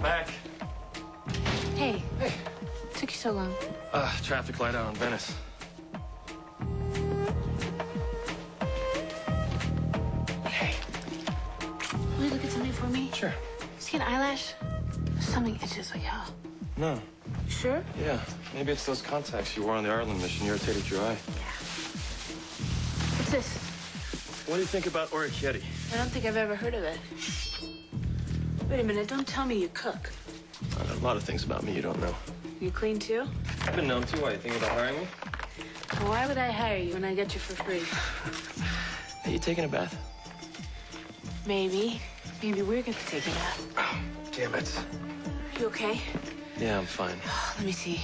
Hey. Hey. Took you so long. Uh, traffic light out in Venice. Hey. Will you look at something for me? Sure. See an eyelash? Something itches like hell. No. You sure? Yeah. Maybe it's those contacts you wore on the Ireland mission irritated your eye. Yeah. What's this? What do you think about orecchiette? I don't think I've ever heard of it. Wait a minute, don't tell me you cook. Uh, a lot of things about me you don't know. You clean too? I've been known to. Why, are you thinking about hiring me? Well, why would I hire you when I get you for free? Are you taking a bath? Maybe. Maybe we're gonna take it out. Oh, damn it. You okay? Yeah, I'm fine. Let me see.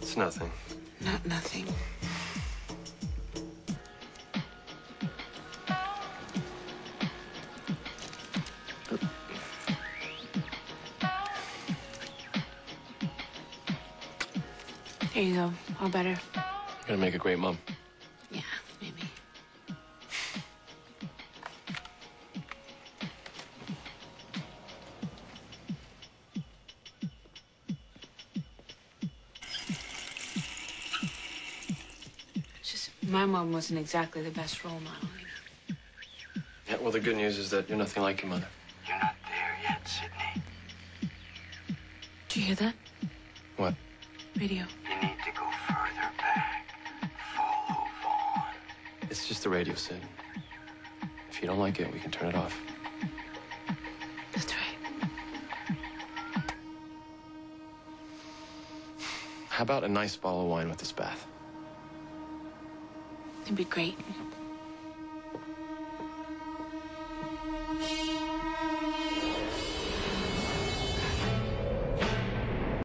It's nothing. Not nothing. There you go. All better. You're gonna make a great mom. Yeah, maybe. It's just my mom wasn't exactly the best role model. Yeah, well, the good news is that you're nothing like your mother. You're not there yet, Sydney. Do you hear that? What? Radio. It's just the radio, Sid. If you don't like it, we can turn it off. That's right. How about a nice bottle of wine with this bath? It'd be great.